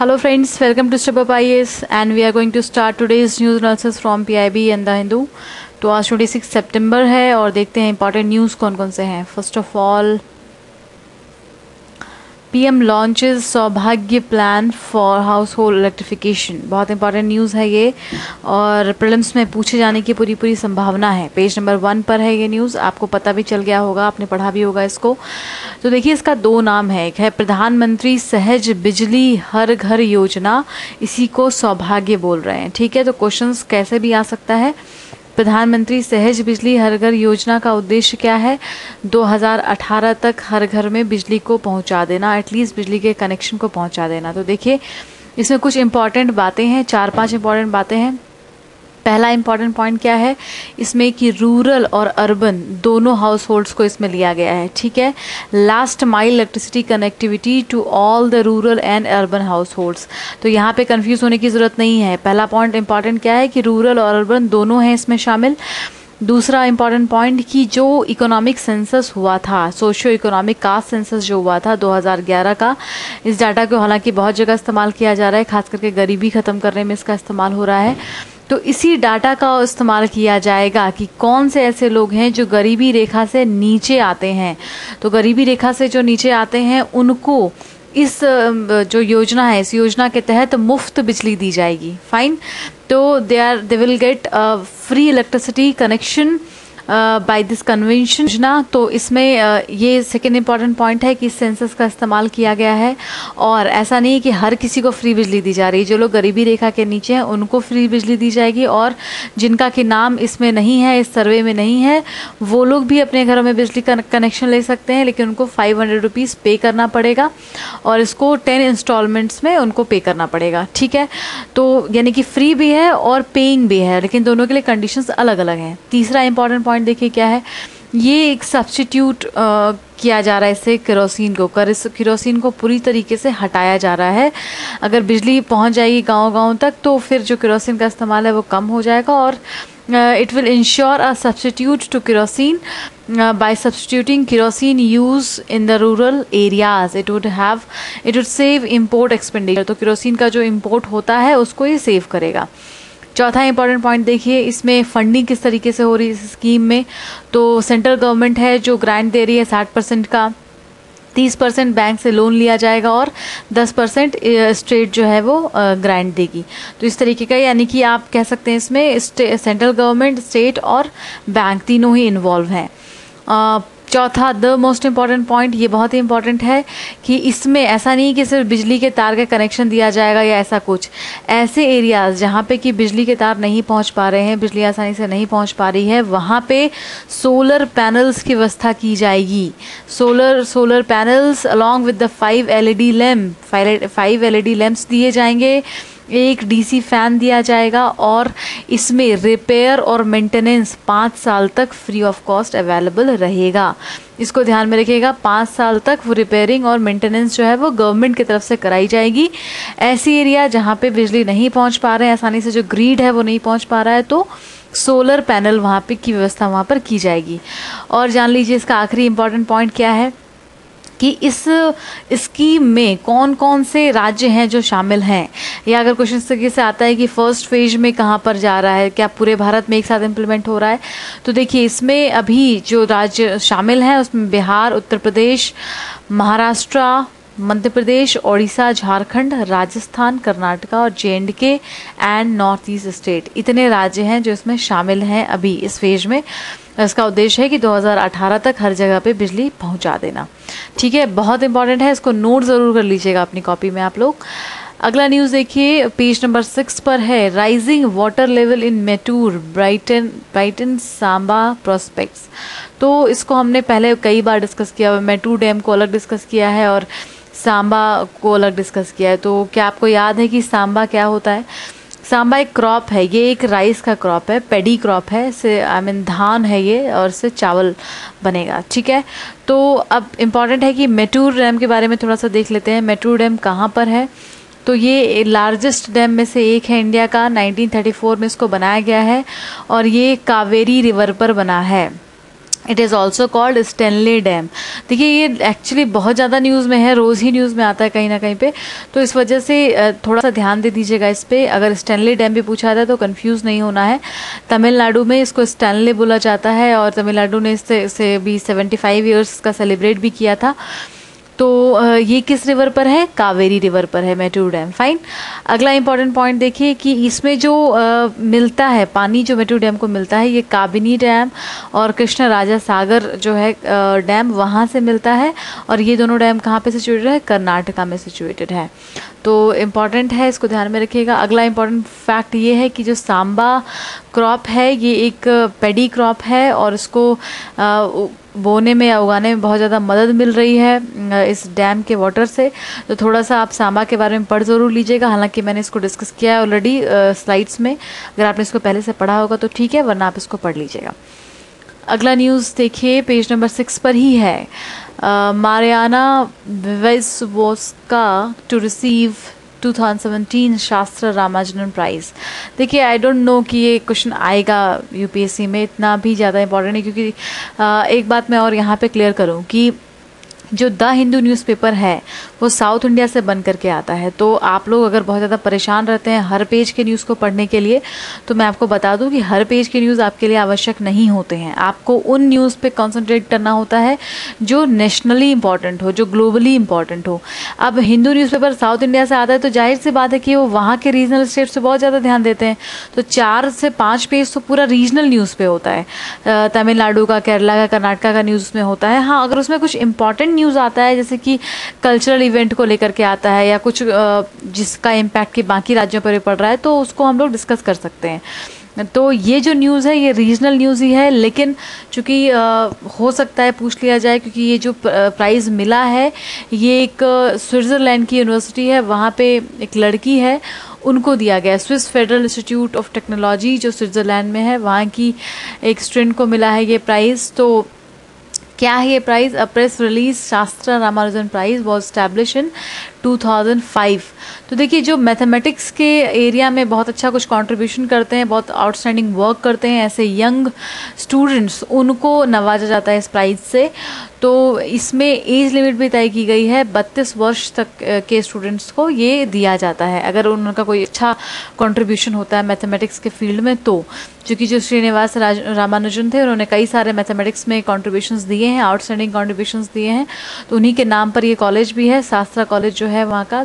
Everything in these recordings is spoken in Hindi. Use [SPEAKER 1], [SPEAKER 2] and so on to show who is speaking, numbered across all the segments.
[SPEAKER 1] Hello friends welcome to step up I S and we are going to start today's news analysis from P I B and the Hindu तो आज ट्वेंटी सिक्स सेप्टेम्बर है, और देखते हैं इंपॉर्टेंट न्यूज़ कौन कौन से हैं. First of all PM launches Saubhagya plan for household electrification बहुत इंपॉर्टेंट न्यूज़ है ये और प्रिलिम्स में पूछे जाने की पूरी पूरी संभावना है। पेज नंबर वन पर है ये न्यूज़ आपको पता भी चल गया होगा, आपने पढ़ा भी होगा इसको। तो देखिए इसका दो नाम है। एक है प्रधानमंत्री सहज बिजली हर घर योजना, इसी को सौभाग्य बोल रहे हैं। ठीक है तो क्वेश्चन कैसे भी आ सकता है। प्रधानमंत्री सहज बिजली हर घर योजना का उद्देश्य क्या है? 2018 तक हर घर में बिजली को पहुँचा देना एटलीस्ट बिजली के कनेक्शन को पहुँचा देना। तो देखिए, इसमें कुछ इंपॉर्टेंट बातें हैं, चार पाँच इंपॉर्टेंट बातें हैं। पहला इंपॉर्टेंट पॉइंट क्या है? इसमें कि रूरल और अर्बन दोनों हाउस होल्ड्स को इसमें लिया गया है, ठीक है? Last mile electricity connectivity to all the rural and urban households तो यहाँ पे कंफ्यूज होने की ज़रूरत नहीं है। पहला पॉइंट इंपॉर्टेंट क्या है कि रूरल और अर्बन दोनों हैं इसमें शामिल। दूसरा इंपॉर्टेंट पॉइंट कि जो इकोनॉमिक सेंसस हुआ था सोशियो इकोनॉमिक कास्ट सेंसस जो हुआ था 2011 का, इस डाटा को हालाँकि बहुत जगह इस्तेमाल किया जा रहा है खास करके गरीबी ख़त्म करने में इसका इस्तेमाल हो रहा है। तो इसी डाटा का इस्तेमाल किया जाएगा कि कौन से ऐसे लोग हैं जो गरीबी रेखा से नीचे आते हैं। तो गरीबी रेखा से जो नीचे आते हैं, उनको इस जो योजना है, इस योजना के तहत मुफ़्त बिजली दी जाएगी। फाइन तो they are they will get free electricity connection by this convention योजना तो इसमें ये सेकेंड इंपॉर्टेंट पॉइंट है कि सेंसस का इस्तेमाल किया गया है और ऐसा नहीं है कि हर किसी को फ्री बिजली दी जा रही है। जो लोग गरीबी रेखा के नीचे हैं, उनको फ्री बिजली दी जाएगी और जिनका कि नाम इसमें नहीं है, इस सर्वे में नहीं है, वो लोग भी अपने घरों में बिजली कनेक्शन ले सकते हैं, लेकिन उनको फाइव हंड्रेड रुपीज़ पे करना पड़ेगा और इसको टेन इंस्टॉलमेंट्स में उनको पे करना पड़ेगा, ठीक है? तो यानी कि फ्री भी है और पेइंग भी है, लेकिन दोनों के लिए कंडीशंस अलग अलग हैं। तीसरा इंपॉर्टेंट पॉइंट देखिए क्या है? ये एक सब्सटीट्यूट किया जा रहा है इससे केरोसिन को। केरोसिन को पूरी तरीके से हटाया जा रहा है। अगर बिजली पहुँच जाएगी गांव-गांव तक तो फिर जो केरोसिन का इस्तेमाल है वो कम हो जाएगा और it will ensure a substitute to kerosene by substituting kerosene use in the rural areas. It would have, it would save import expenditure. तो केरोसिन का जो इम्पोर्ट होता है, उसको ये सेव करेगा। चौथा इंपॉर्टेंट पॉइंट देखिए, इसमें फंडिंग किस तरीके से हो रही है इस स्कीम में? तो सेंट्रल गवर्नमेंट है जो ग्रांट दे रही है साठ परसेंट का, तीस परसेंट बैंक से लोन लिया जाएगा और दस परसेंट स्टेट जो है वो ग्रांट देगी। तो इस तरीके का यानी कि आप कह सकते हैं इसमें सेंट्रल गवर्नमेंट स्टेट और बैंक तीनों ही इन्वॉल्व हैं। चौथा द मोस्ट इंपॉर्टेंट पॉइंट ये बहुत ही इंपॉर्टेंट है कि इसमें ऐसा नहीं कि सिर्फ़ बिजली के तार का कनेक्शन दिया जाएगा या ऐसा कुछ। ऐसे एरियाज़ जहाँ पे कि बिजली के तार नहीं पहुँच पा रहे हैं, बिजली आसानी से नहीं पहुँच पा रही है, वहाँ पे सोलर पैनल्स की व्यवस्था की जाएगी। Solar solar panels along with the five L E D lamp five L E D lamps दिए जाएँगे। एक डीसी फ़ैन दिया जाएगा और इसमें रिपेयर और मेंटेनेंस पाँच साल तक फ्री ऑफ़ कॉस्ट अवेलेबल रहेगा। इसको ध्यान में रखिएगा, पाँच साल तक वो रिपेयरिंग और मेंटेनेंस जो है वो गवर्नमेंट की तरफ़ से कराई जाएगी। ऐसी एरिया जहाँ पे बिजली नहीं पहुँच पा रहे हैं, आसानी से जो ग्रीड है वो नहीं पहुँच पा रहा है तो सोलर पैनल वहाँ पे की व्यवस्था वहाँ पर की जाएगी। और जान लीजिए इसका आखिरी इंपॉर्टेंट पॉइंट क्या है? कि इस स्कीम में कौन कौन से राज्य हैं जो शामिल हैं? या अगर क्वेश्चन तरीके से आता है कि फ़र्स्ट फ़ेज़ में कहाँ पर जा रहा है, क्या पूरे भारत में एक साथ इम्प्लीमेंट हो रहा है? तो देखिए, इसमें अभी जो राज्य शामिल हैं, उसमें बिहार, उत्तर प्रदेश, महाराष्ट्र, मध्य प्रदेश, ओडिशा, झारखंड, राजस्थान, कर्नाटका और J and K and north east state इतने राज्य हैं जो इसमें शामिल हैं अभी इस फ़ेज़ में। इसका उद्देश्य है कि 2018 तक हर जगह पे बिजली पहुँचा देना। ठीक है, बहुत इंपॉर्टेंट है, इसको नोट ज़रूर कर लीजिएगा अपनी कॉपी में आप लोग। अगला न्यूज़ देखिए पेज नंबर सिक्स पर है rising water level in Mettur brighten brighten samba prospects तो इसको हमने पहले कई बार डिस्कस किया हुआ मेटूर डैम को अलग डिस्कस किया है और सांबा को अलग डिस्कस किया है। तो क्या आपको याद है कि सांबा क्या होता है? सांबा एक क्रॉप है, ये एक राइस का क्रॉप है, पेडी क्रॉप है इससे आई मीन धान है ये, और इससे चावल बनेगा, ठीक है? तो अब इंपॉर्टेंट है कि मेटूर डैम के बारे में थोड़ा सा देख लेते हैं, मेटूर डैम कहाँ पर है? तो ये लार्जेस्ट डैम में से एक है इंडिया का 1934 में इसको बनाया गया है, और ये कावेरी रिवर पर बना है। It is also called Stanley dam देखिए, ये एक्चुअली बहुत ज़्यादा न्यूज़ में है, रोज़ ही न्यूज़ में आता है कहीं ना कहीं पे। तो इस वजह से थोड़ा सा ध्यान दे दीजिएगा इस पर अगर स्टेनली डैम भी पूछा जाए तो कन्फ्यूज़ नहीं होना है। तमिलनाडु में इसको स्टेनली बोला जाता है और तमिलनाडु ने इससे इसे भी सेवेंटी फाइव ईयर्स का सेलिब्रेट भी किया था। तो ये किस रिवर पर है? कावेरी रिवर पर है मेटूर डैम फाइन अगला इंपॉर्टेंट पॉइंट देखिए कि इसमें जो मिलता है, पानी जो मेटूर डैम को मिलता है, ये काबिनी डैम और कृष्ण राजा सागर जो है डैम वहाँ से मिलता है और ये दोनों डैम कहाँ पे सिचुएटेड है? कर्नाटका में सिचुएटेड है। तो इंपॉर्टेंट है, इसको ध्यान में रखिएगा। अगला इंपॉर्टेंट फैक्ट ये है कि जो सांबा क्रॉप है, ये एक पेडी क्रॉप है और इसको बोने में या उगाने में बहुत ज़्यादा मदद मिल रही है इस डैम के वाटर से। तो थोड़ा सा आप सांबा के बारे में पढ़ ज़रूर लीजिएगा। हालाँकि मैंने इसको डिस्कस किया है ऑलरेडी स्लाइड्स में। अगर आपने इसको पहले से पढ़ा होगा तो ठीक है, वरना आप इसको पढ़ लीजिएगा। अगला न्यूज़ देखिए पेज नंबर सिक्स पर ही है। मारियाना विवेस्वोस्का टू रिसीव 2017 शास्त्र रामाजनन प्राइज़ देखिए आई डोंट नो कि ये क्वेश्चन आएगा यूपीएससी में इतना भी ज़्यादा इंपॉर्टेंट है क्योंकि आ, एक बात मैं और यहाँ पे क्लियर करूँ कि जो द हिंदू न्यूज़पेपर है वो साउथ इंडिया से बन करके आता है। तो आप लोग अगर बहुत ज़्यादा परेशान रहते हैं हर पेज के न्यूज़ को पढ़ने के लिए तो मैं आपको बता दूँ कि हर पेज के न्यूज़ आपके लिए आवश्यक नहीं होते हैं। आपको उन न्यूज़ पे कंसंट्रेट करना होता है जो नेशनली इंपॉर्टेंट हो, जो ग्लोबली इंपॉर्टेंट हो। अब हिंदू न्यूज़पेपर साउथ इंडिया से आता है तो ज़ाहिर सी बात है कि वो वहाँ के रीजनल स्टेट से बहुत ज़्यादा ध्यान देते हैं। तो चार से पाँच पेज तो पूरा रीजनल न्यूज़ पे होता है। तमिलनाडु का, केरला का, कर्नाटका का न्यूज़ में होता है। हाँ अगर उसमें कुछ इंपॉर्टेंट न्यूज़ आता है, जैसे कि कल्चरल इवेंट को लेकर के आता है या कुछ जिसका इम्पैक्ट कि बाकी राज्यों पर भी पड़ रहा है तो उसको हम लोग डिस्कस कर सकते हैं। तो ये जो न्यूज़ है, ये रीजनल न्यूज़ ही है, लेकिन चूँकि हो सकता है पूछ लिया जाए, क्योंकि ये जो प्राइज़ मिला है, ये एक स्विट्ज़रलैंड की यूनिवर्सिटी है, वहाँ पे एक लड़की है, उनको दिया गया Swiss Federal Institute of Technology जो स्विट्ज़रलैंड में है, वहाँ की एक स्टूडेंट को मिला है ये प्राइज़ तो क्या है ये price a press release Sastra Ramanujan prize was establish in 2005 तो देखिए, जो मैथमेटिक्स के एरिया में बहुत अच्छा कुछ कंट्रीब्यूशन करते हैं, बहुत आउटस्टैंडिंग वर्क करते हैं ऐसे यंग स्टूडेंट्स उनको नवाजा जाता है इस प्राइज़ से। तो इसमें एज लिमिट भी तय की गई है। बत्तीस वर्ष तक के स्टूडेंट्स को ये दिया जाता है। अगर उनका कोई अच्छा कंट्रीब्यूशन होता है मैथमेटिक्स के फ़ील्ड में तो। क्योंकि जो श्रीनिवास रामानुजन थे, उन्होंने कई सारे मैथमेटिक्स में कॉन्ट्रीब्यूशन दिए हैं आउटस्टैंडिंग कॉन्ट्रीब्यूशन दिए हैं। तो उन्हीं के नाम पर ये कॉलेज भी है शास्त्रा कॉलेज जो है वहाँ का।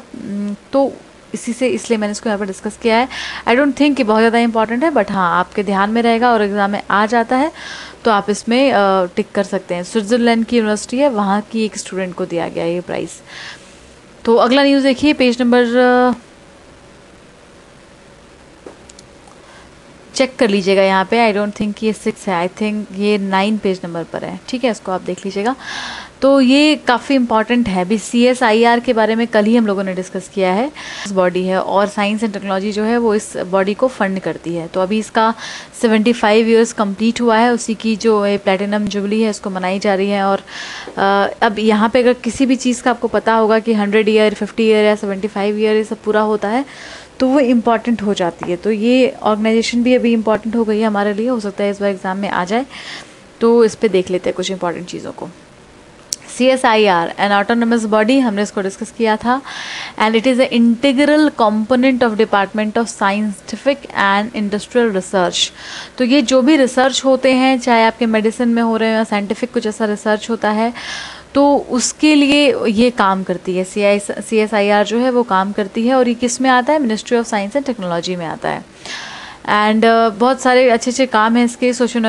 [SPEAKER 1] तो इसी से इसलिए मैंने इसको यहाँ पर डिस्कस किया है। आई डोंट थिंक कि बहुत ज़्यादा इंपॉर्टेंट है बट हाँ आपके ध्यान में रहेगा और एग्ज़ाम में आ जाता है। तो आप इसमें टिक कर सकते हैं। स्विट्ज़रलैंड की यूनिवर्सिटी है, वहाँ की एक स्टूडेंट को दिया गया ये प्राइज़ तो अगला न्यूज़ देखिए, पेज नंबर चेक कर लीजिएगा यहाँ पे। आई डोंट थिंक ये सिक्स है। आई थिंक ये नाइन पेज नंबर पर है। ठीक है, इसको आप देख लीजिएगा। तो ये काफ़ी इंपॉर्टेंट है अभी सी एस आई आर के बारे में कल ही हम लोगों ने डिस्कस किया है। बॉडी है और साइंस एंड टेक्नोलॉजी जो है वो इस बॉडी को फंड करती है। तो अभी इसका 75 फाइव ईयर्स कंप्लीट हुआ है। उसी की जो प्लेटिनम जुबली है उसको मनाई जा रही है और अब यहाँ पे अगर किसी भी चीज़ का आपको पता होगा कि हंड्रेड ईयर फिफ्टी ईयर या सेवेंटी फाइव ईयर ये सब पूरा होता है तो वो इंपॉर्टेंट हो जाती है। तो ये ऑर्गेनाइजेशन भी अभी इंपॉर्टेंट हो गई है हमारे लिए। हो सकता है इस बार एग्ज़ाम में आ जाए। तो इस पर देख लेते हैं कुछ इंपॉर्टेंट चीज़ों को। C S I R an autonomous body हमने इसको डिस्कस किया था। And it is a integral component of department of scientific and industrial research तो ये जो भी रिसर्च होते हैं, चाहे आपके मेडिसिन में हो रहे हैं या साइंटिफिक कुछ ऐसा रिसर्च होता है तो उसके लिए ये काम करती है। सी आई सी एस आई आर जो है वो काम करती है और ये किसमें आता है? Ministry of science and technology में आता है। एंड uh, बहुत सारे अच्छे अच्छे काम हैं इसके सोशो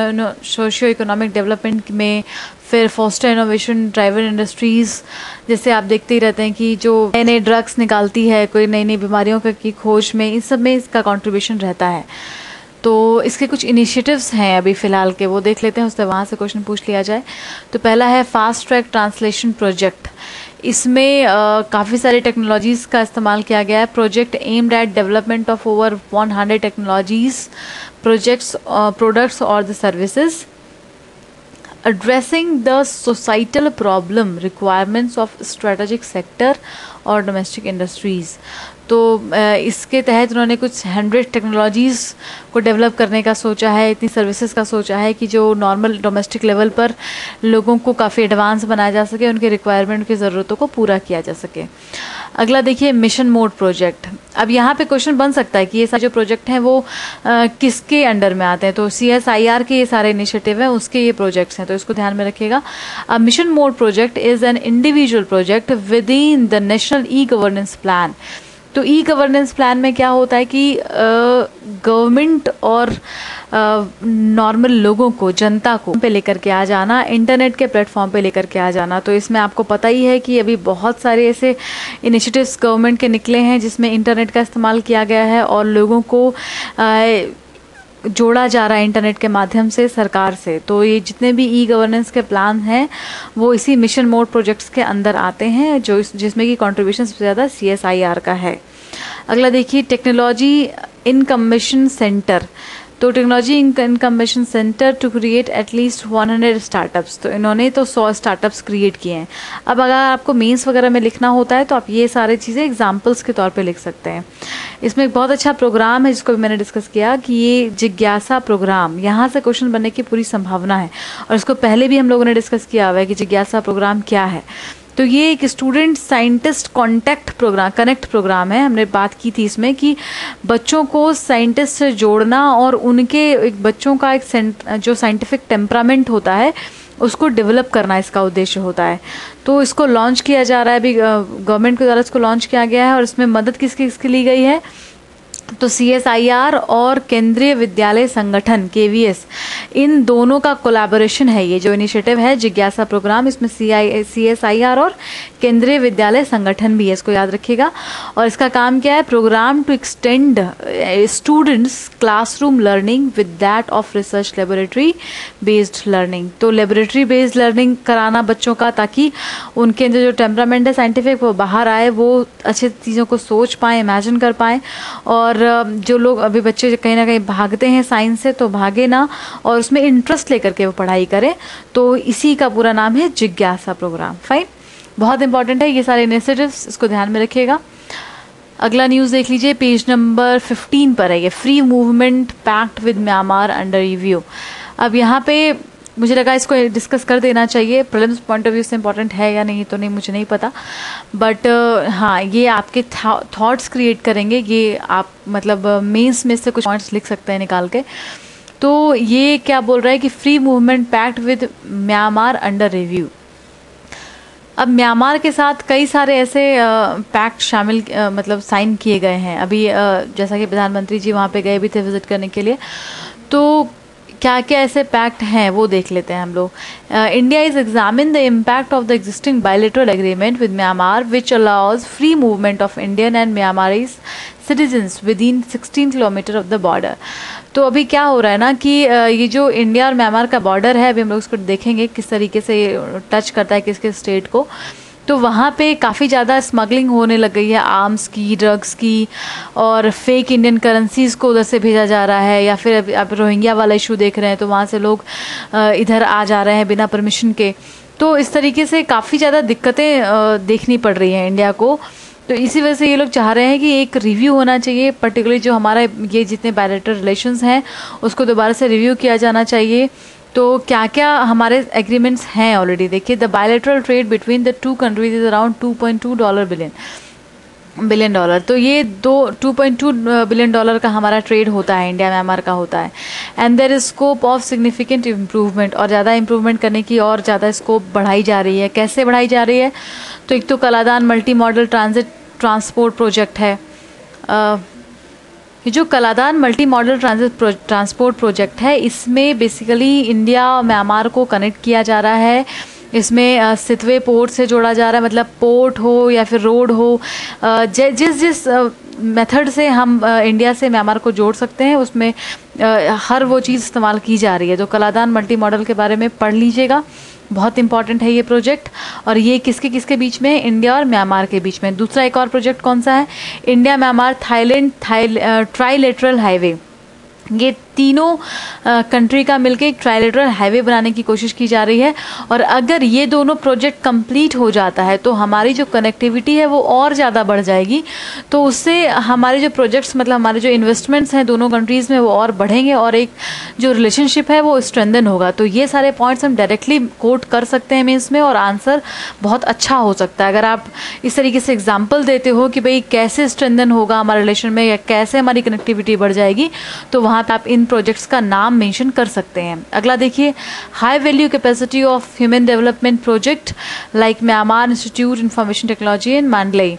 [SPEAKER 1] सोशियो इकोनॉमिक डेवलपमेंट में फिर फोस्टर इनोवेशन ड्राइवर इंडस्ट्रीज़ जैसे आप देखते ही रहते हैं कि जो नए नए ड्रग्स निकालती है कोई नई नई बीमारियों की खोज में इन सब में इसका कंट्रीब्यूशन रहता है। तो इसके कुछ इनिशिएटिव्स हैं अभी फ़िलहाल के, वो देख लेते हैं, उससे वहाँ से क्वेश्चन पूछ लिया जाए। तो पहला है फास्ट ट्रैक ट्रांसलेशन प्रोजेक्ट इसमें काफ़ी सारी टेक्नोलॉजीज़ का इस्तेमाल किया गया है। Project aimed at development of over 100 technologies projects products और the services addressing the societal problem requirements of strategic sector और डोमेस्टिक इंडस्ट्रीज़ तो इसके तहत उन्होंने कुछ हंड्रेड टेक्नोलॉजीज़ को डेवलप करने का सोचा है इतनी सर्विसेज़ का सोचा है कि जो नॉर्मल डोमेस्टिक लेवल पर लोगों को काफ़ी एडवांस बनाया जा सके उनके रिक्वायरमेंट की ज़रूरतों को पूरा किया जा सके। अगला देखिए मिशन मोड प्रोजेक्ट अब यहाँ पे क्वेश्चन बन सकता है कि ये सारे जो प्रोजेक्ट हैं वो आ, किसके अंडर में आते हैं? तो सी एस आई आर के ये सारे इनिशिएटिव हैं उसके ये प्रोजेक्ट्स हैं तो इसको ध्यान में रखिएगा। अब mission mode project is an individual project within the national e governance plan तो ई गवर्नेंस प्लान में क्या होता है कि गवर्नमेंट और नॉर्मल लोगों को जनता को पे लेकर के आ जाना इंटरनेट के प्लेटफॉर्म पे लेकर के आ जाना। तो इसमें आपको पता ही है कि अभी बहुत सारे ऐसे इनिशिएटिव्स गवर्नमेंट के निकले हैं जिसमें इंटरनेट का इस्तेमाल किया गया है और लोगों को आ, जोड़ा जा रहा है इंटरनेट के माध्यम से, सरकार से। तो ये जितने भी ई गवर्नेंस के प्लान हैं, वो इसी मिशन मोड प्रोजेक्ट्स के अंदर आते हैं, जो जिसमें कि कॉन्ट्रीब्यूशन सबसे ज़्यादा सीएसआईआर का है। अगला देखिए टेक्नोलॉजी इन कमीशन सेंटर तो technology incubation centre to create at least 100 startups तो इन्होंने तो 100 स्टार्टअप्स क्रिएट किए हैं। अब अगर आपको मेंस वगैरह में लिखना होता है तो आप ये सारी चीज़ें एग्जांपल्स के तौर पे लिख सकते हैं। इसमें एक बहुत अच्छा प्रोग्राम है, जिसको भी मैंने डिस्कस किया कि ये जिज्ञासा प्रोग्राम यहाँ से क्वेश्चन बनने की पूरी संभावना है। और इसको पहले भी हम लोगों ने डिस्कस किया हुआ है कि जिज्ञासा प्रोग्राम क्या है। तो ये एक student scientist contact programme connect programme है। हमने बात की थी इसमें कि बच्चों को साइंटिस्ट से जोड़ना और उनके एक बच्चों का एक जो साइंटिफिक टेम्परामेंट होता है, उसको डेवलप करना इसका उद्देश्य होता है। तो इसको लॉन्च किया जा रहा है अभी गवर्नमेंट के द्वारा इसको लॉन्च किया गया है और इसमें मदद किसकी किसकी ली गई है? तो सी एस आई आर और केंद्रीय विद्यालय संगठन के इन दोनों का कोलैबोरेशन है ये, जो इनिशिएटिव है, जिज्ञासा प्रोग्राम इसमें सी आई और केंद्रीय विद्यालय संगठन भी है, इसको याद रखिएगा। और इसका काम क्या है? Programme to extend students classroom learning with that of research laboratory based learning तो लेबोरेटरी बेस्ड लर्निंग कराना बच्चों का, ताकि उनके अंदर जो टेम्परामेंट है साइंटिफिक वो बाहर आए, वो अच्छे चीज़ों को सोच पाएँ इमेजिन कर पाएँ। और और जो लोग अभी बच्चे कहीं ना कहीं भागते हैं साइंस से तो भागे ना, और उसमें इंटरेस्ट लेकर के वो पढ़ाई करें। तो इसी का पूरा नाम है जिज्ञासा प्रोग्राम फाइन बहुत इंपॉर्टेंट है ये सारे इनिशिएटिव्स इसको ध्यान में रखिएगा। अगला न्यूज़ देख लीजिए पेज नंबर 15 पर है ये। Free movement pact with Myanmar under review अब यहाँ पे मुझे लगा इसको डिस्कस कर देना चाहिए। प्रिलिम्स पॉइंट ऑफ़ व्यू से इंपॉर्टेंट है या नहीं तो नहीं मुझे नहीं पता। बट uh, हाँ ये आपके थॉट्स क्रिएट करेंगे। ये आप मतलब मेंस में से कुछ पॉइंट्स लिख सकते हैं निकाल के। तो ये क्या बोल रहा है कि free movement pact with Myanmar under review अब म्यांमार के साथ कई सारे ऐसे पैक्ट शामिल मतलब साइन किए गए हैं। अभी जैसा कि प्रधानमंत्री जी वहाँ पे गए भी थे विज़िट करने के लिए तो क्या क्या ऐसे पैक्ट हैं वो देख लेते हैं हम लोग। India is examine the impact of the existing bilateral agreement with Myanmar which allows free movement of Indian and Myanmarese citizens within sixteen kilometre of the border तो अभी क्या हो रहा है ना कि ये जो इंडिया और म्यांमार का बॉर्डर है, अभी हम लोग उसको देखेंगे किस तरीके से टच करता है किस किस स्टेट को। तो वहाँ पे काफ़ी ज़्यादा स्मगलिंग होने लग गई है, आर्म्स की, ड्रग्स की और फेक इंडियन करेंसीज़ को उधर से भेजा जा रहा है या फिर अब रोहिंग्या वाला इशू देख रहे हैं तो वहाँ से लोग इधर आ जा रहे हैं बिना परमिशन के। तो इस तरीके से काफ़ी ज़्यादा दिक्कतें देखनी पड़ रही हैं इंडिया को। तो इसी वजह से ये लोग चाह रहे हैं कि एक रिव्यू होना चाहिए पर्टिकुलरली जो हमारा ये जितने बायलेटरल रिलेशंस हैं, उसको दोबारा से रिव्यू किया जाना चाहिए। तो क्या क्या हमारे एग्रीमेंट्स हैं ऑलरेडी देखिए the bilateral trade between the two countries is around 2.2 dollar billion billion dollar. तो ये दो 2.2 बिलियन डॉलर का हमारा ट्रेड होता है इंडिया म्यांमार का होता है। And there is scope of significant improvement और ज़्यादा इम्प्रूवमेंट करने की और ज़्यादा स्कोप बढ़ाई जा रही है। कैसे बढ़ाई जा रही है? तो एक तो Kaladan multi modal transit transport project है ये जो Kaladan multi modal transit transport project है, इसमें बेसिकली इंडिया म्यांमार को कनेक्ट किया जा रहा है। इसमें सितवे पोर्ट से जोड़ा जा रहा है मतलब पोर्ट हो या फिर रोड हो जिस जिस मेथड से हम इंडिया से म्यांमार को जोड़ सकते हैं, उसमें हर वो चीज़ इस्तेमाल की जा रही है तो कलादान मल्टी मॉडल के बारे में पढ़ लीजिएगा। बहुत इंपॉर्टेंट है ये प्रोजेक्ट और ये किसके किसके बीच में इंडिया और म्यांमार के बीच में। दूसरा एक और प्रोजेक्ट कौन सा है? India, Myanmar, Thailand, Thai trilateral highway. ये तीनों कंट्री का मिलकर एक ट्राइलेटरल हाईवे बनाने की कोशिश की जा रही है। और अगर ये दोनों प्रोजेक्ट कंप्लीट हो जाता है तो हमारी जो कनेक्टिविटी है वो और ज़्यादा बढ़ जाएगी। तो उससे हमारे जो प्रोजेक्ट्स मतलब हमारे जो इन्वेस्टमेंट्स हैं दोनों कंट्रीज़ में वो और बढ़ेंगे और एक जो रिलेशनशिप है, वो स्ट्रेंदन होगा। तो ये सारे पॉइंट्स हम डायरेक्टली कोट कर सकते हैं मीन्स में और आंसर बहुत अच्छा हो सकता है। अगर आप इस तरीके से एग्ज़ाम्पल देते हो कि भाई कैसे स्ट्रेंदन होगा हमारे रिलेशन में या कैसे हमारी कनेक्टिविटी बढ़ जाएगी तो वहाँ पर आप इन प्रोजेक्ट्स का नाम मेंशन कर सकते हैं। अगला देखिए high value capacity of human development project like Myanmar institute information technology in Mandalay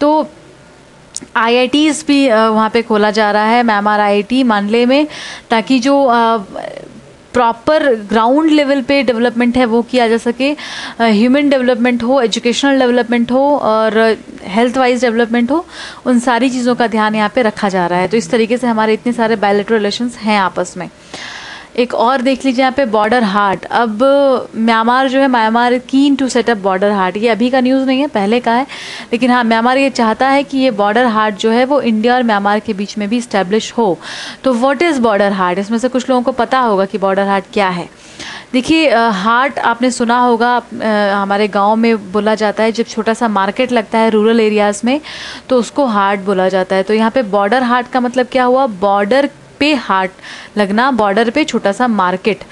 [SPEAKER 1] तो आई भी वहाँ पे खोला जा रहा है म्यांमार आई मांडले में, ताकि जो प्रॉपर ग्राउंड लेवल पे डेवलपमेंट है वो किया जा सके। ह्यूमन डेवलपमेंट हो, एजुकेशनल डेवलपमेंट हो, और हेल्थ वाइज डेवलपमेंट हो, उन सारी चीज़ों का ध्यान यहाँ पे रखा जा रहा है। तो इस तरीके से हमारे इतने सारे बायोलेटरल रिलेशंस हैं आपस में। एक और देख लीजिए यहाँ पे बॉर्डर हार्ट अब म्यांमार जो है, Myanmar keen to setup border heart ये अभी का न्यूज़ नहीं है, पहले का है। लेकिन हाँ म्यांमार ये चाहता है कि ये बॉर्डर हार्ट जो है, वो इंडिया और म्यांमार के बीच में भी इस्टेब्लिश हो। तो व्हाट इज़ बॉर्डर हार्ट इसमें से कुछ लोगों को पता होगा कि बॉर्डर हार्ट क्या है। देखिए हार्ट आपने सुना होगा हमारे गाँव में बोला जाता है, जब छोटा सा मार्केट लगता है रूरल एरियाज़ में तो उसको हार्ट बोला जाता है। तो यहाँ पे बॉर्डर हार्ट का मतलब क्या हुआ? बॉर्डर पे हाट लगना बॉर्डर पे छोटा सा मार्केट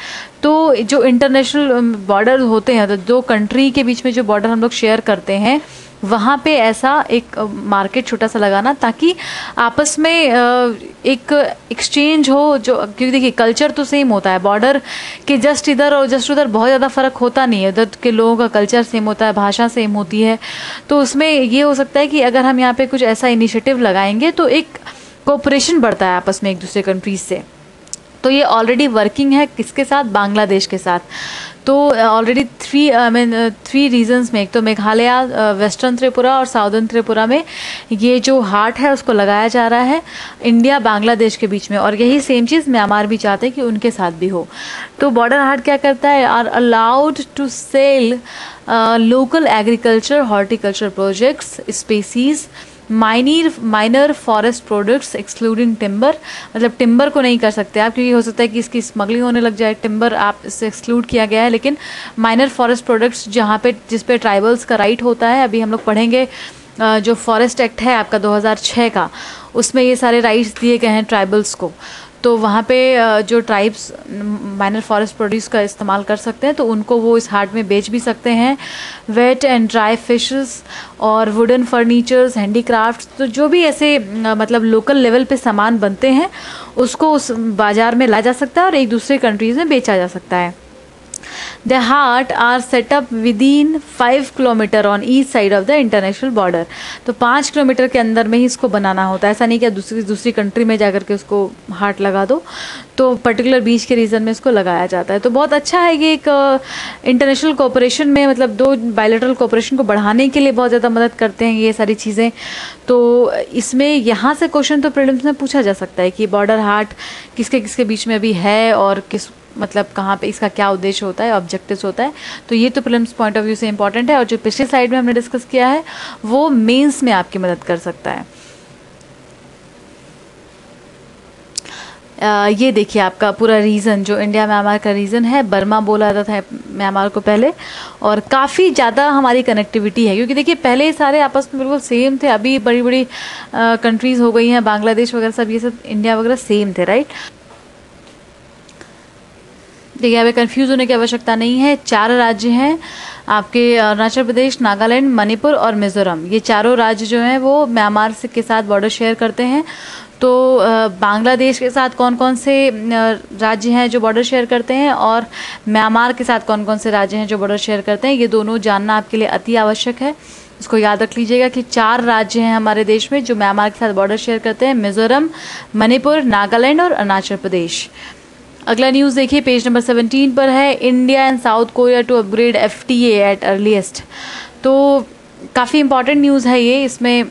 [SPEAKER 1] तो जो इंटरनेशनल बॉर्डर होते हैं तो दो कंट्री के बीच में जो बॉर्डर हम लोग शेयर करते हैं, वहाँ पे ऐसा एक मार्केट छोटा सा लगाना ताकि आपस में एक एक्सचेंज हो जो, क्योंकि देखिए कल्चर तो सेम होता है बॉर्डर के जस्ट इधर और जस्ट उधर बहुत ज़्यादा फ़र्क होता नहीं है, उधर के लोगों का कल्चर सेम होता है, भाषा सेम होती है तो उसमें ये हो सकता है कि अगर हम यहाँ पे कुछ ऐसा इनिशिएटिव लगाएँगे तो एक कोऑपरेशन बढ़ता है आपस में एक दूसरे कंट्रीज़ से। तो ये ऑलरेडी वर्किंग है किसके साथ? बांग्लादेश के साथ। तो already three I mean three reasons में, एक तो मेघालय वेस्टर्न त्रिपुरा और साउदर्न त्रिपुरा में ये जो हार्ट है उसको लगाया जा रहा है इंडिया, बांग्लादेश के बीच में। और यही सेम चीज़ म्यांमार भी चाहते हैं कि उनके साथ भी हो। तो बॉर्डर हार्ट क्या करता है? Are allowed to sell local agriculture horticulture projects species minor minor forest products excluding timber मतलब टिम्बर को नहीं कर सकते आप, क्योंकि हो सकता है कि इसकी स्मगलिंग होने लग जाए टिम्बर आप इससे एक्सक्लूड किया गया है, लेकिन माइनर फॉरेस्ट प्रोडक्ट्स जहाँ पे, जिस पे ट्राइबल्स का राइट होता है, अभी हम लोग पढ़ेंगे जो फॉरेस्ट एक्ट है आपका 2006 का, उसमें ये सारे राइट्स दिए गए हैं ट्राइबल्स को। तो वहाँ पे जो ट्राइब्स माइनर फॉरेस्ट प्रोड्यूस का इस्तेमाल कर सकते हैं तो उनको वो इस हाट में बेच भी सकते हैं। वेट एंड ड्राई फिशेस और वुडन फर्नीचर्स हैंडीक्राफ्ट तो जो भी ऐसे मतलब लोकल लेवल पे सामान बनते हैं, उसको उस बाज़ार में ला जा सकता है और एक दूसरे कंट्रीज़ में बेचा जा सकता है। The haat are set up within five kilometre on east side of the international border तो पाँच किलोमीटर के अंदर में ही इसको बनाना होता है। ऐसा नहीं कि दूसरी दूसरी कंट्री में जाकर के उसको हार्ट लगा दो। तो पर्टिकुलर बीच के रीजन में इसको लगाया जाता है। तो बहुत अच्छा है कि एक इंटरनेशनल कोऑपरेशन में मतलब दो बायोलेटरल कोऑपरेशन को बढ़ाने के लिए बहुत ज़्यादा मदद करते हैं ये सारी चीज़ें। तो इसमें यहाँ से क्वेश्चन तो प्रिलिम्स में पूछा जा सकता है कि बॉर्डर हार्ट किसके किसके बीच में अभी है और किस मतलब कहाँ पे इसका क्या उद्देश्य होता है ऑब्जेक्टिव्स होता है तो ये तो प्रिलिम्स पॉइंट ऑफ़ व्यू से इंपॉर्टेंट है और जो पिछले साइड में हमने डिस्कस किया है वो मेंस में आपकी मदद कर सकता है। आ, ये देखिए आपका पूरा रीज़न जो इंडिया म्यांमार का रीज़न है बर्मा बोला जाता था म्यांमार को पहले और काफ़ी ज़्यादा हमारी कनेक्टिविटी है क्योंकि देखिए पहले सारे आपस में बिल्कुल सेम थे अभी बड़ी बड़ी कंट्रीज़ हो गई हैं बांग्लादेश वगैरह सब ये सब इंडिया वगैरह सेम थे राइट देखिए अभी कंफ्यूज होने की आवश्यकता नहीं है। चार राज्य हैं आपके अरुणाचल प्रदेश, नागालैंड, मणिपुर और मिज़ोरम। ये चारों राज्य जो हैं, वो म्यांमार से, के साथ बॉर्डर शेयर करते हैं। तो बांग्लादेश के साथ कौन कौन से राज्य हैं जो बॉर्डर शेयर करते हैं और म्यांमार के साथ कौन कौन से राज्य हैं जो बॉर्डर शेयर करते हैं? ये दोनों जानना आपके लिए अति आवश्यक है। इसको याद रख लीजिएगा कि चार राज्य हैं हमारे देश में जो म्यांमार के साथ बॉर्डर शेयर करते हैं। मिज़ोरम, मणिपुर, नागालैंड और अरुणाचल प्रदेश। अगला न्यूज़ देखिए पेज नंबर सेवनटीन पर है India and South Korea to upgrade F T at earliest तो काफ़ी इंपॉर्टेंट न्यूज़ है ये। इसमें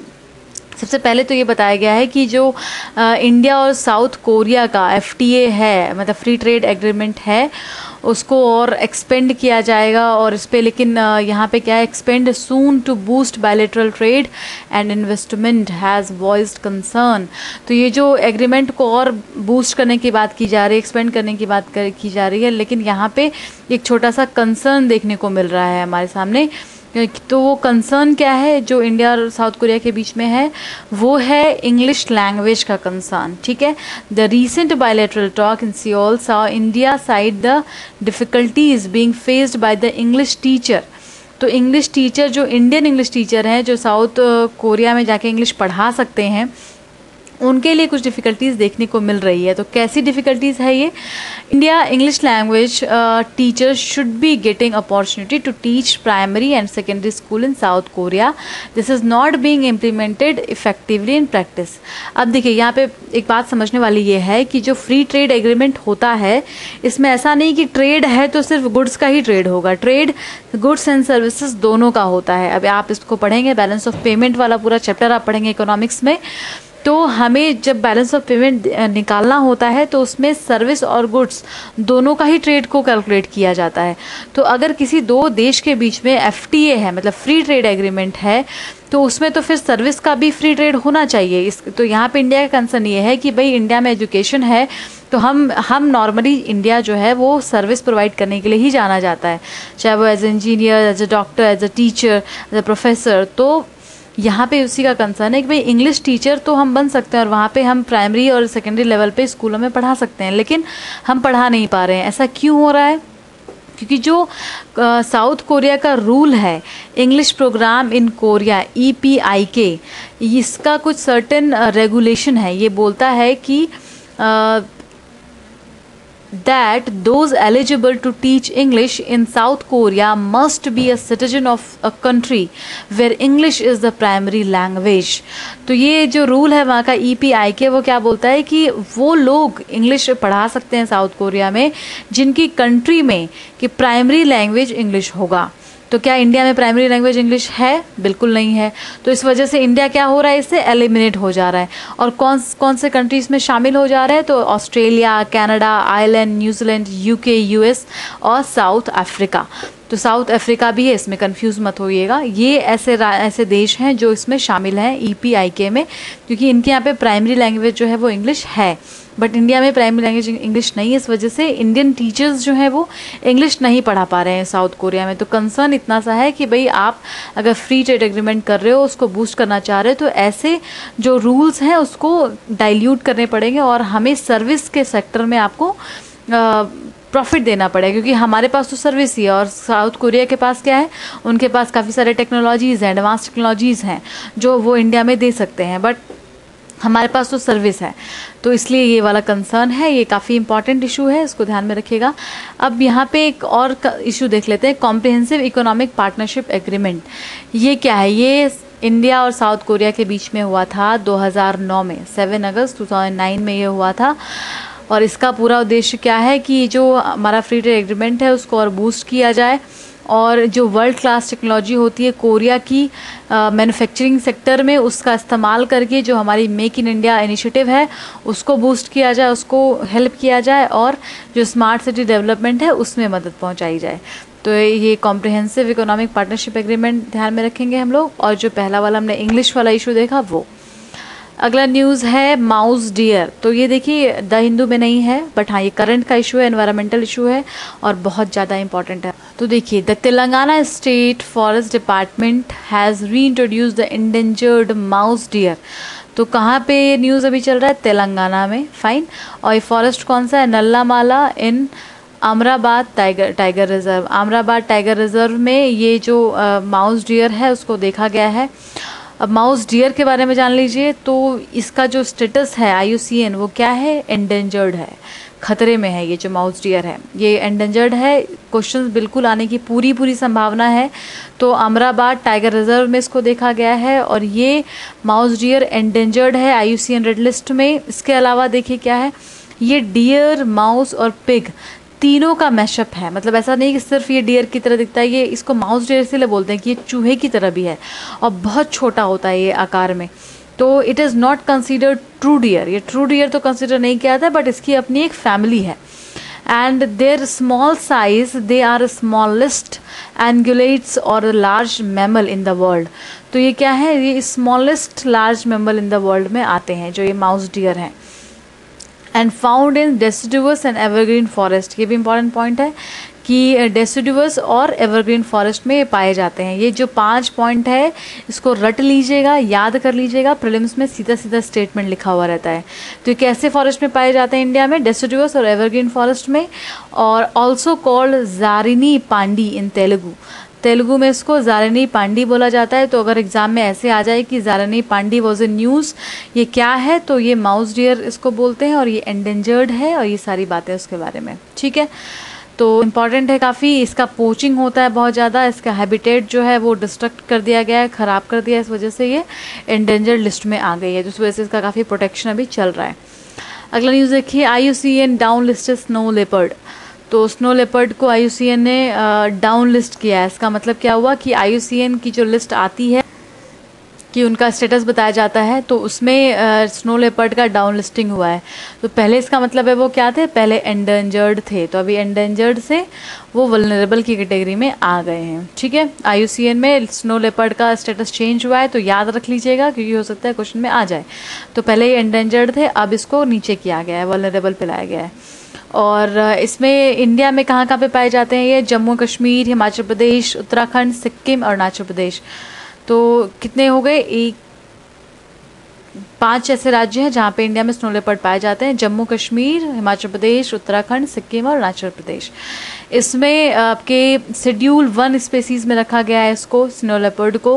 [SPEAKER 1] सबसे पहले तो ये बताया गया है कि जो आ, इंडिया और साउथ कोरिया का एफटीए है मतलब फ्री ट्रेड एग्रीमेंट है उसको और एक्सपेंड किया जाएगा और इस पर लेकिन यहाँ पे क्या है expand soon to boost bilateral trade and investment has voiced concern तो ये जो एग्रीमेंट को और बूस्ट करने की बात की जा रही है एक्सपेंड करने की बात कर, की जा रही है लेकिन यहाँ पे एक छोटा सा कंसर्न देखने को मिल रहा है हमारे सामने। तो वो कंसर्न क्या है जो इंडिया और साउथ कोरिया के बीच में है? वो है इंग्लिश लैंग्वेज का कंसर्न ठीक है? The recent bilateral talk in Seoul सा India side the difficulty is being faced by the English teacher तो इंग्लिश टीचर जो इंडियन इंग्लिश टीचर हैं, जो साउथ कोरिया में जाके इंग्लिश पढ़ा सकते हैं उनके लिए कुछ डिफ़िकल्टीज़ देखने को मिल रही है तो कैसी डिफ़िकल्टीज़ है ये? India English language teachers should be getting opportunity to teach primary and secondary school in South Korea this is not being implemented effectively in practice अब देखिए, यहाँ पे एक बात समझने वाली ये है कि जो फ्री ट्रेड एग्रीमेंट होता है, इसमें ऐसा नहीं कि ट्रेड है तो सिर्फ़ गुड्स का ही ट्रेड होगा। ट्रेड गुड्स एंड सर्विसेज़ दोनों का होता है। अब आप इसको पढ़ेंगे बैलेंस ऑफ़ पेमेंट वाला पूरा चैप्टर आप पढ़ेंगे इकोनॉमिक्स में तो हमें जब बैलेंस ऑफ़ पेमेंट निकालना होता है तो उसमें सर्विस और गुड्स दोनों का ही ट्रेड को कैलकुलेट किया जाता है। तो अगर किसी दो देश के बीच में एफटीए है मतलब फ्री ट्रेड एग्रीमेंट है तो उसमें तो फिर सर्विस का भी फ्री ट्रेड होना चाहिए। इस तो यहाँ पे इंडिया का कंसर्न ये है कि भाई इंडिया में एजुकेशन है तो हम हम नॉर्मली इंडिया जो है वो सर्विस प्रोवाइड करने के लिए ही जाना जाता है। चाहे वो as a engineer as a doctor as a teacher as a professor तो यहाँ पे उसी का कंसर्न है कि भाई इंग्लिश टीचर तो हम बन सकते हैं और वहाँ पे हम प्राइमरी और सेकेंडरी लेवल पे स्कूलों में पढ़ा सकते हैं, लेकिन हम पढ़ा नहीं पा रहे हैं। ऐसा क्यों हो रहा है? क्योंकि जो साउथ कोरिया का रूल है English programme in Korea E P I K इसका कुछ सर्टेन रेगुलेशन है। ये बोलता है कि that those eligible to teach English in South Korea must be a citizen of a country where English is the primary language. तो ये जो रूल है वहाँ का ई पी आई के वो क्या बोलता है कि वो लोग इंग्लिश पढ़ा सकते हैं साउथ कोरिया में जिनकी कंट्री में कि प्राइमरी लैंग्वेज इंग्लिश होगा तो क्या इंडिया में प्राइमरी लैंग्वेज इंग्लिश है? बिल्कुल नहीं है। तो इस वजह से इंडिया क्या हो रहा है? इससे एलिमिनेट हो जा रहा है। और कौन कौन से कंट्रीज़ में शामिल हो जा रहा है? तो Australia Canada Ireland New Zealand UK US और साउथ अफ्रीका तो साउथ अफ्रीका भी है, इसमें कंफ्यूज मत होइएगा। ये ऐसे ऐसे देश हैं जो इसमें शामिल हैं ई e में, क्योंकि इनके यहाँ पे प्राइमरी लैंग्वेज जो है वो इंग्लिश है। बट इंडिया में प्राइमरी लैंग्वेज इंग्लिश नहीं है, इस वजह से इंडियन टीचर्स जो हैं वो इंग्लिश नहीं पढ़ा पा रहे हैं साउथ कोरिया में। तो कंसर्न इतना सा है कि भाई आप अगर फ्री ट्रेड एग्रीमेंट कर रहे हो, उसको बूस्ट करना चाह रहे हो तो ऐसे जो रूल्स हैं, उसको डाइल्यूट करने पड़ेंगे और हमें सर्विस के सेक्टर में आपको प्रॉफिट देना पड़ेगा। क्योंकि हमारे पास तो सर्विस ही है और साउथ कोरिया के पास क्या है? उनके पास काफ़ी सारे टेक्नोलॉजीज़ हैं एडवांस टेक्नोलॉजीज़ हैं, जो वो इंडिया में दे सकते हैं। बट हमारे पास तो सर्विस है। तो इसलिए ये वाला कंसर्न है, ये काफ़ी इंपॉर्टेंट इशू है, इसको ध्यान में रखिएगा। अब यहाँ पे एक और इशू देख लेते हैं कॉम्प्रिहेंसिव इकोनॉमिक पार्टनरशिप एग्रीमेंट ये क्या है? ये इंडिया और साउथ कोरिया के बीच में हुआ था 2009 में 7 अगस्त 2009 में ये हुआ था। और इसका पूरा उद्देश्य क्या है कि जो हमारा फ्री ट्रेड एग्रीमेंट है, उसको और बूस्ट किया जाए। और जो वर्ल्ड क्लास टेक्नोलॉजी होती है कोरिया की मैन्युफैक्चरिंग सेक्टर में उसका इस्तेमाल करके जो हमारी मेक इन इंडिया इनिशिएटिव है, उसको बूस्ट किया जाए, उसको हेल्प किया जाए और जो स्मार्ट सिटी डेवलपमेंट है उसमें मदद पहुंचाई जाए। तो ये कॉम्प्रिहेंसिव इकोनॉमिक पार्टनरशिप एग्रीमेंट ध्यान में रखेंगे हम लोग और जो पहला वाला हमने इंग्लिश वाला इशू देखा वो। अगला न्यूज़ है माउस डियर तो ये देखिए, द हिंदू में नहीं है बट हाँ ये करंट का इशू है एनवायरमेंटल इशू है, और बहुत ज़्यादा इंपॉर्टेंट है। तो देखिए the Telangana state forest department has reintroduce the endangered mouse deer तो कहाँ पे ये न्यूज़ अभी चल रहा है? तेलंगाना में। फाइन और ये फॉरेस्ट कौन सा है? Nallamala in Amrabad tiger tiger reserve Amrabad tiger reserve में ये जो माउस डियर है, उसको देखा गया है। अब माउस डियर के बारे में जान लीजिए तो इसका जो स्टेटस है IUCN वो क्या है? एंडेंजर्ड है। खतरे में है ये जो माउस डियर है। ये एंडेंजर्ड है क्वेश्चन बिल्कुल आने की पूरी पूरी संभावना है। तो अमराबाद टाइगर रिज़र्व में इसको देखा गया है और ये माउस डियर एंडेंजर्ड है IUCN रेड लिस्ट में। इसके अलावा देखिए क्या है? ये डियर माउस और पिग तीनों का मैशअप है। मतलब ऐसा नहीं कि सिर्फ़ ये डियर की तरह दिखता है, ये इसको माउस डियर इसलिए बोलते हैं कि ये चूहे की तरह भी है और बहुत छोटा होता है ये आकार में। तो it is not considered true deer ये ट्रू डियर तो कंसिडर नहीं किया था बट इसकी अपनी एक फैमिली है। And their small size they are smallest ungulates और large mammal in the world तो ये क्या है? ये smallest large mammal in the world में आते हैं, जो ये माउस डियर हैं। And found in deciduous and evergreen forest ये भी इंपॉर्टेंट पॉइंट है कि डेसिडुअस और एवरग्रीन फॉरेस्ट में पाए जाते हैं। ये जो पाँच पॉइंट है, इसको रट लीजिएगा, याद कर लीजिएगा प्रिलिम्स में सीधा सीधा स्टेटमेंट लिखा हुआ रहता है। तो ये कैसे फॉरेस्ट में पाए जाते हैं इंडिया में? डेसिडुअस और एवरग्रीन फॉरेस्ट में, और also called Jarini Pandi in Telugu Telugu में इसको जारनी पांडी बोला जाता है। तो अगर एग्ज़ाम में ऐसे आ जाए कि जारनी पांडी वॉज़ ए न्यूज़ ये क्या है? तो ये माउस डियर इसको बोलते हैं और ये एंडेंजर्ड है और ये सारी बातें उसके बारे में। ठीक है? तो इंपॉर्टेंट है काफ़ी। इसका पोचिंग होता है बहुत ज़्यादा। इसका हैबिटेट जो है वो डिस्ट्रक्ट कर दिया गया है, ख़राब कर दिया इस वजह से ये एंडेंजर्ड लिस्ट में आ गई है, जिस वजह से इसका काफ़ी प्रोटेक्शन अभी चल रहा है। अगला न्यूज़ देखिए। I U C N down list snow leopard तो स्नो लेपर्ड को IUCN ने डाउन लिस्ट किया है। इसका मतलब क्या हुआ कि IUCN की जो लिस्ट आती है, कि उनका स्टेटस बताया जाता है तो उसमें स्नो लेपर्ड का डाउन लिस्टिंग हुआ है। तो पहले इसका मतलब है वो क्या थे? पहले एंडेंजर्ड थे। तो अभी एंडेंजर्ड से वो वलनरेबल की कैटेगरी में आ गए हैं। ठीक है? आई में स्नो लेपर्ड का स्टेटस चेंज हुआ है तो याद रख लीजिएगा, क्योंकि हो सकता है क्वेश्चन में आ जाए। तो पहले ये एंडेंजर्ड थे, अब इसको नीचे किया गया है वलनरेबल पे लाया गया है। और इसमें इंडिया में कहाँ कहाँ पे पाए जाते हैं ये? जम्मू कश्मीर, हिमाचल प्रदेश, उत्तराखंड, सिक्किम, अरुणाचल प्रदेश। तो कितने हो गए? एक, पाँच ऐसे राज्य हैं जहाँ पे इंडिया में स्नो लेपर्ड पाए जाते हैं। जम्मू, कश्मीर, हिमाचल प्रदेश, उत्तराखंड, सिक्किम और अरुणाचल प्रदेश। इसमें आपके शेड्यूल वन स्पेसीज में रखा गया है इसको, स्नो लेपर्ड को।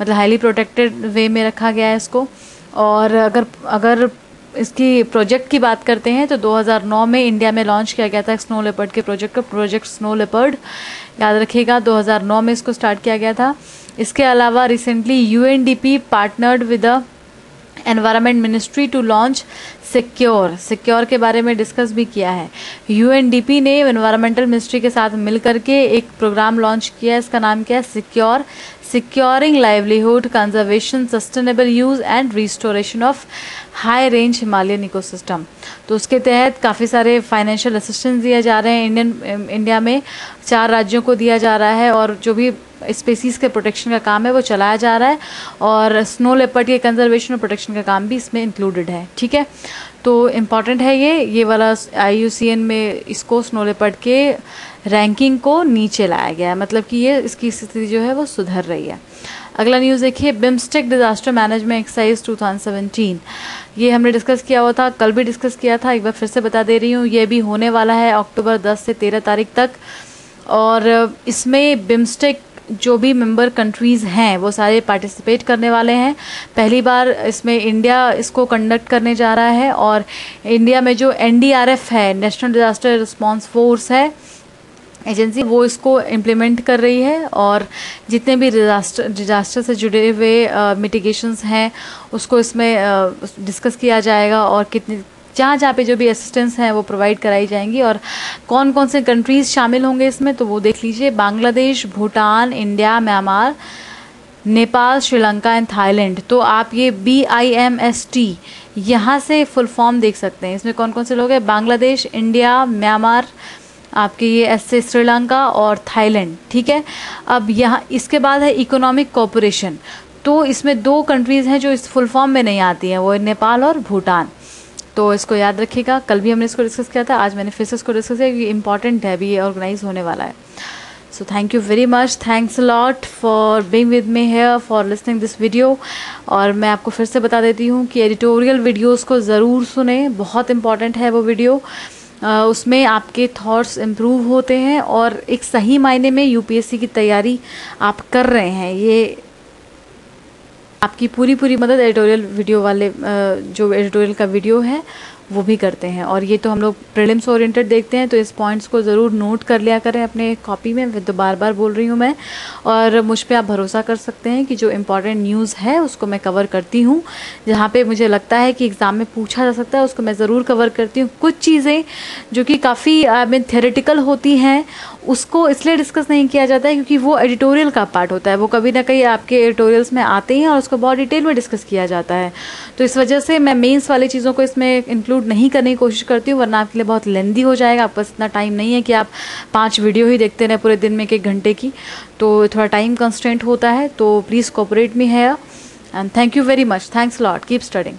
[SPEAKER 1] मतलब हाईली प्रोटेक्टेड वे में रखा गया है इसको। और अगर अगर इसकी प्रोजेक्ट की बात करते हैं तो 2009 में इंडिया में लॉन्च किया गया था स्नो लेपर्ड के प्रोजेक्ट को प्रोजेक्ट स्नो लेपर्ड। याद रखिएगा 2009 में इसको स्टार्ट किया गया था। इसके अलावा recently UNDP partnered with the environment ministry to launch secure secure के बारे में डिस्कस भी किया है। UNDP ने एनवायरमेंटल मिनिस्ट्री के साथ मिल करके एक प्रोग्राम लॉन्च किया है, इसका नाम क्या है? Secure securing livelihood conservation sustainable use and restoration of high range Himalayan ecosystem तो उसके तहत काफ़ी सारे फाइनेंशियल असिस्टेंस दिए जा रहे हैं इंडियन इंडिया में। चार राज्यों को दिया जा रहा है और जो भी स्पेसीज़ के प्रोटेक्शन का काम है, वो चलाया जा रहा है और स्नो लेपर्ड के कंजर्वेशन और प्रोटेक्शन का काम भी इसमें इंक्लूडेड है, ठीक है? तो इंपॉर्टेंट है ये। ये वाला आई में इसको स्नो लेपर्ड के रैंकिंग को नीचे लाया गया है। मतलब कि ये इसकी स्थिति जो है वो सुधर रही है। अगला न्यूज़ देखिए, बिम्स्टेक डिजास्टर मैनेजमेंट एक्सरसाइज 2017 ये हमने डिस्कस किया हुआ था, कल भी डिस्कस किया था, एक बार फिर से बता दे रही हूँ, ये भी होने वाला है अक्टूबर 10 से 13 तारीख तक। और इसमें बिम्स्टेक जो भी मेंबर कंट्रीज़ हैं, वो सारे पार्टिसिपेट करने वाले हैं। पहली बार इसमें इंडिया इसको कंडक्ट करने जा रहा है और इंडिया में जो एनडीआरएफ है, नेशनल डिज़ास्टर रिस्पॉन्स फोर्स है एजेंसी वो इसको इम्प्लीमेंट कर रही है और जितने भी डिजास्टर डिजास्टर से जुड़े हुए मिटिगेशंस हैं, उसको इसमें डिस्कस किया जाएगा और कितनी, जहाँ जहाँ पे जो भी असिस्टेंस हैं वो प्रोवाइड कराई जाएँगी और कौन कौन से कंट्रीज़ शामिल होंगे इसमें तो वो देख लीजिए। Bangladesh, Bhutan, India, Myanmar, Nepal, Sri Lanka and Thailand. तो आप ये B I M S T यहाँ से फुल फॉर्म देख सकते हैं। इसमें कौन कौन से लोग हैं? बांग्लादेश, इंडिया, म्यांमार आपके ये एस से श्रीलंका और थाईलैंड, ठीक है? अब यहाँ, इसके बाद है इकोनॉमिक कॉपोरेशन तो इसमें दो कंट्रीज़ हैं जो इस फुल फॉर्म में नहीं आती हैं, वो नेपाल और भूटान. तो इसको याद रखिएगा, कल भी हमने इसको डिस्कस किया था, आज मैंने फिर से इसको डिस्कस किया क्योंकि इंपॉर्टेंट है अभी ये ऑर्गेनाइज होने वाला है. So thank you very much thanks lot for being with me here for listening this video और मैं आपको फिर से बता देती हूँ कि एडिटोरियल वीडियोज़ को ज़रूर सुने, बहुत इंपॉर्टेंट है वो वीडियो उसमें आपके थॉट्स इम्प्रूव होते हैं और एक सही मायने में यूपीएससी की तैयारी आप कर रहे हैं। ये आपकी पूरी पूरी मदद एडिटोरियल वीडियो वाले जो एडिटोरियल का वीडियो है वो भी करते हैं। और ये तो हम लोग प्रिलिम्स ओरिएंटेड देखते हैं तो इस पॉइंट्स को ज़रूर नोट कर लिया करें अपने कॉपी में तो बार बार बोल रही हूँ मैं। और मुझ पर आप भरोसा कर सकते हैं कि जो इंपॉर्टेंट न्यूज़ है, उसको मैं कवर करती हूँ। जहाँ पर मुझे लगता है कि एग्ज़ाम में पूछा जा सकता है, उसको मैं ज़रूर कवर करती हूँ। कुछ चीज़ें जो कि काफ़ी आई मीन थेरेटिकल होती हैं उसको इसलिए डिस्कस नहीं किया जाता है क्योंकि वो एडिटोरियल का पार्ट होता है। वो कभी ना कहीं आपके एडिटोरियल्स में आते हैं और उसको बहुत डिटेल में डिस्कस किया जाता है। तो इस वजह से मैं मेंस वाली चीज़ों को इसमें इंक्लूड नहीं करने की कोशिश करती हूँ, वरना आपके लिए बहुत लेंदी हो जाएगा। आपके पास इतना टाइम नहीं है कि आप पाँच वीडियो ही देखते रहें पूरे दिन में एक घंटे की। तो थोड़ा टाइम कंस्टेंट होता है तो प्लीज़ कोऑपरेट मी है and thank you very much thanks lot keep studying